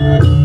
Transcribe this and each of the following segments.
Música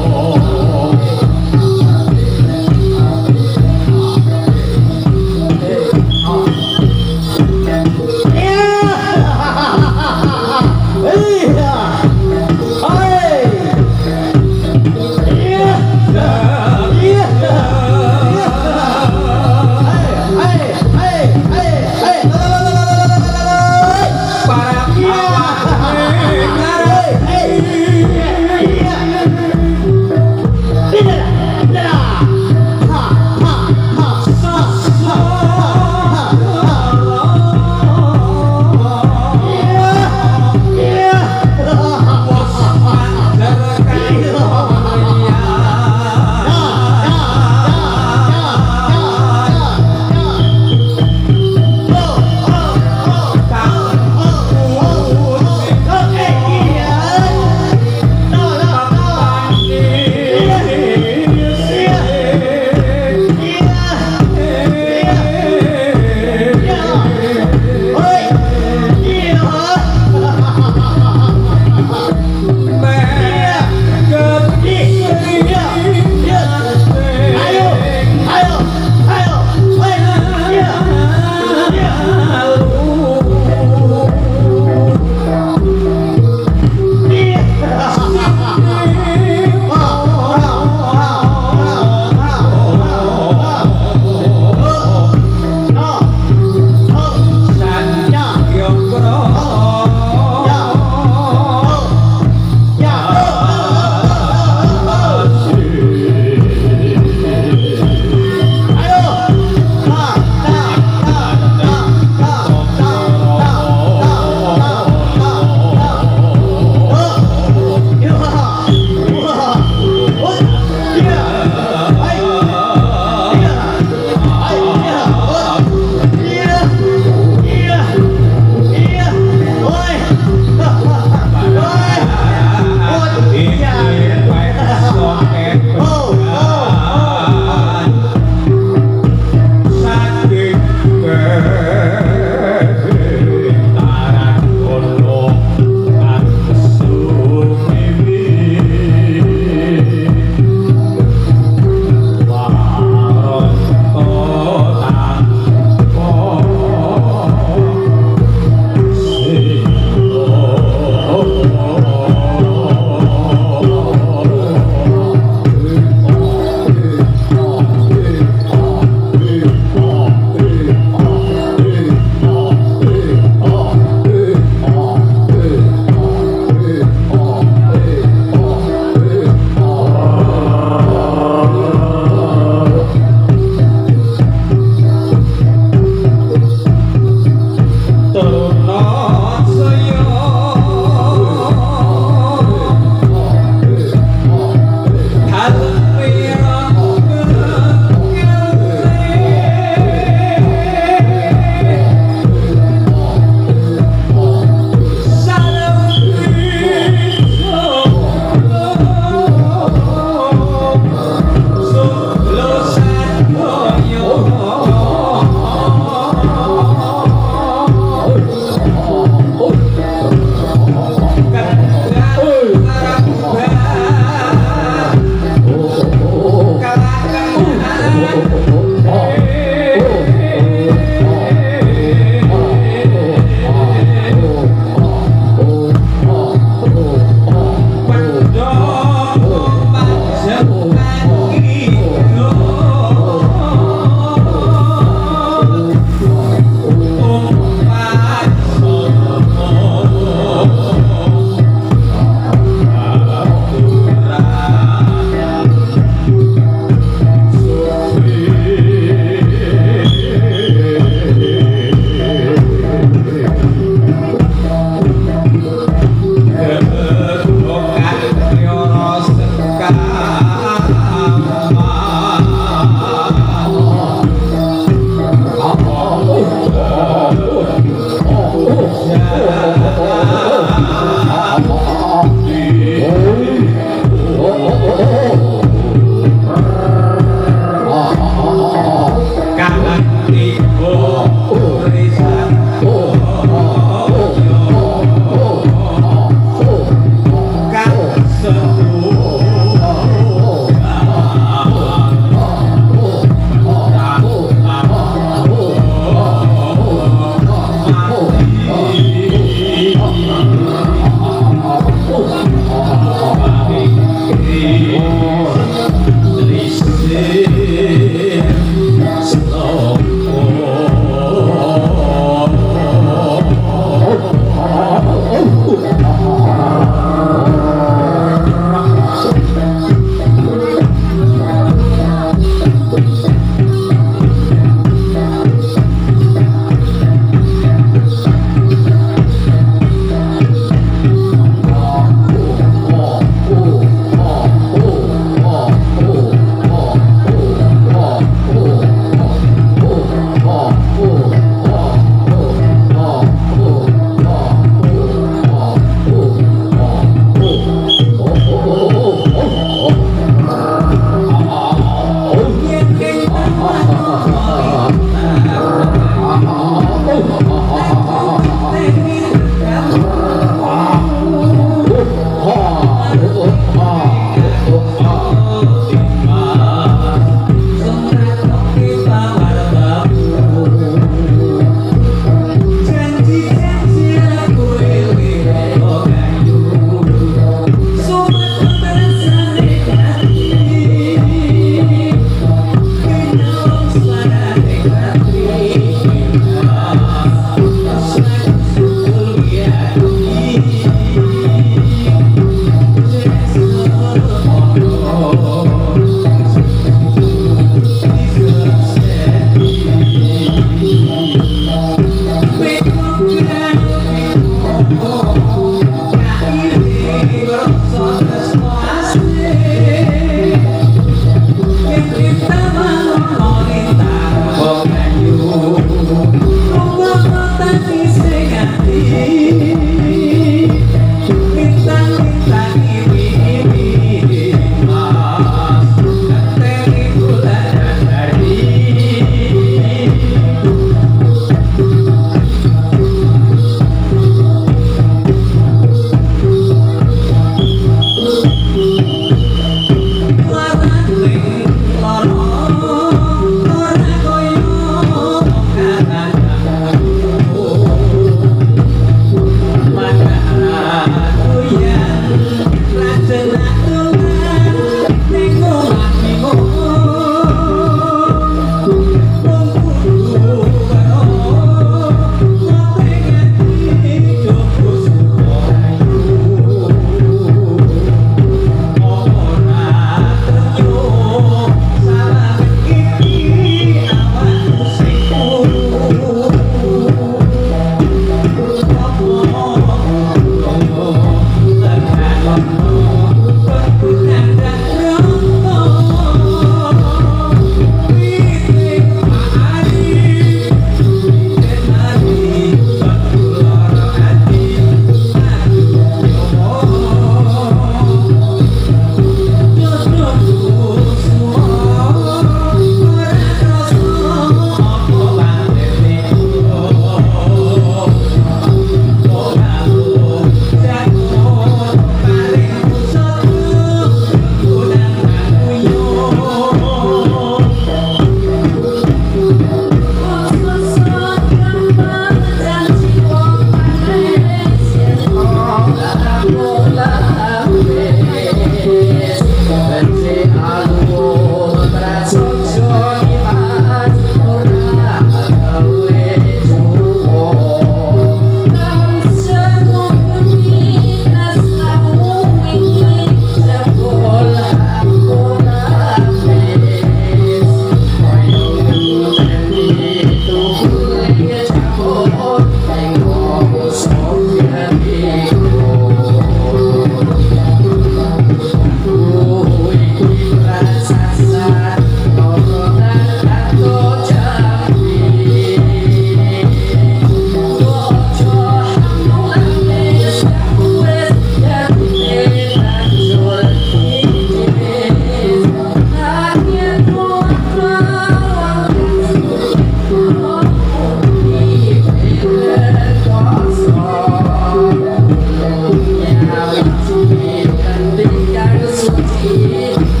Música